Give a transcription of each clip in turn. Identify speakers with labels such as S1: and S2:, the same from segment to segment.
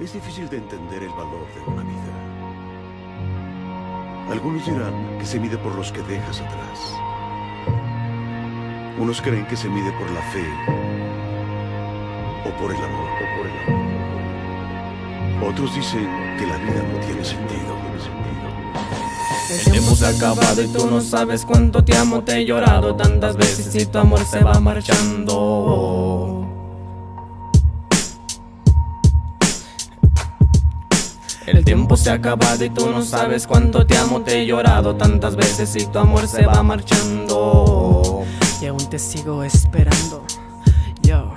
S1: Es difícil de entender el valor de una vida. Algunos dirán que se mide por los que dejas atrás. Unos creen que se mide por la fe o por el amor. Otros dicen que la vida no tiene sentido.
S2: El tiempo se ha acabado y tú no sabes cuánto te amo, te he llorado tantas veces y tu amor se va marchando. Tiempo se ha acabado y tú no sabes cuánto te amo, te he llorado tantas veces y tu amor se va marchando.
S3: Y aún te sigo esperando. Yo.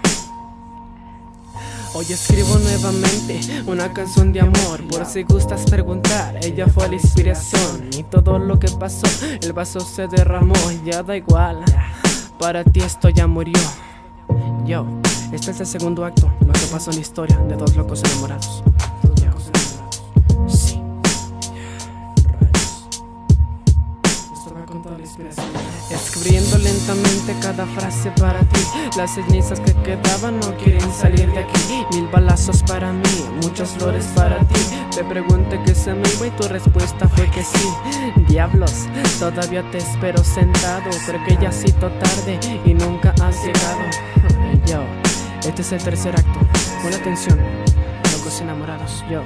S3: Hoy escribo nuevamente una canción de amor Por si gustas preguntar, ella fue la inspiración Y todo lo que pasó, el vaso se derramó Ya da igual, para ti esto ya murió Yo, este es el segundo acto Lo que pasó en la historia de dos locos enamorados Escribiendo lentamente cada frase para ti. Las cenizas que quedaban no quieren salir de aquí. Mil balazos para mí, muchas flores para ti. Te pregunté que se me iba y tu respuesta fue que sí. Diablos, todavía te espero sentado. Creo que ya cito tarde y nunca has llegado. Yo, este es el tercer acto. Pon atención, locos enamorados. Yo,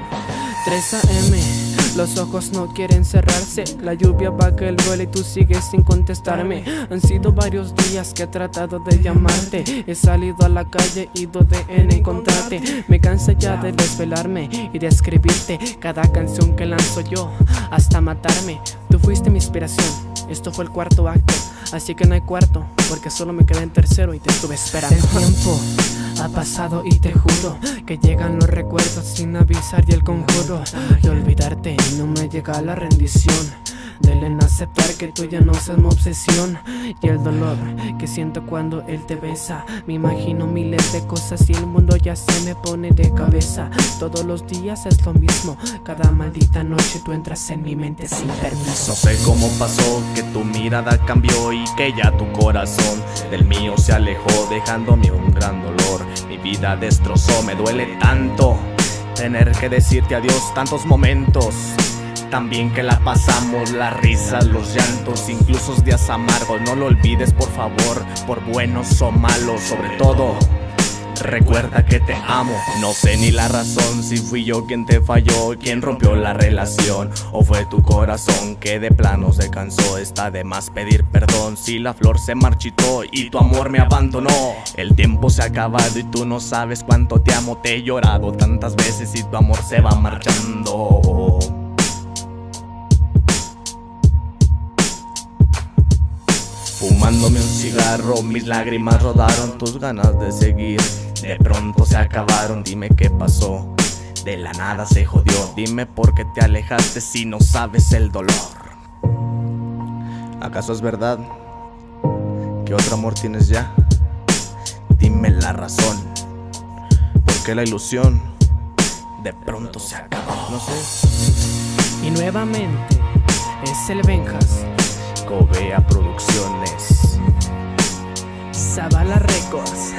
S3: 3 a.m. Los ojos no quieren cerrarse, la lluvia va que el duele y tú sigues sin contestarme. Han sido varios días que he tratado de llamarte. He salido a la calle, ido de en encontrarte. Me cansé ya de desvelarme y de escribirte cada canción que lanzo yo hasta matarme. Tú fuiste mi inspiración, esto fue el cuarto acto. Así que no hay cuarto, porque solo me quedé en tercero y te estuve esperando. Tiempo ha pasado y te juro que llegan los recuerdos sin avisar y el conjuro de olvidarte no me llega la rendición del en aceptar que tú ya no seas mi obsesión y el dolor que siento cuando él te besa. Me imagino miles de cosas y el mundo ya se me pone de cabeza. Todos los días es lo mismo, cada maldita noche tú entras en mi mente sin permiso.
S2: No sé cómo pasó que tu mirada cambió y que ya tu corazón del mío se alejó, dejándome un gran dolor. Mi vida destrozó, me duele tanto tener que decirte adiós tantos momentos. También que la pasamos, las risas, los llantos, incluso días amargos. No lo olvides, por favor, por buenos o malos, sobre todo. Recuerda que te amo, no sé ni la razón si fui yo quien te falló, quien rompió la relación o fue tu corazón que de plano se cansó. Está de más pedir perdón si la flor se marchitó y tu amor me abandonó. El tiempo se ha acabado y tú no sabes cuánto te amo, te he llorado tantas veces y tu amor se va marchando. Mis lágrimas rodaron, tus ganas de seguir. De pronto se acabaron, dime qué pasó. De la nada se jodió, dime por qué te alejaste si no sabes el dolor. ¿Acaso es verdad que otro amor tienes ya? Dime la razón, ¿por qué la ilusión de pronto se acabó? No sé.
S3: Y nuevamente es el Benjas,
S2: Covea Producciones.
S3: Zabala Records.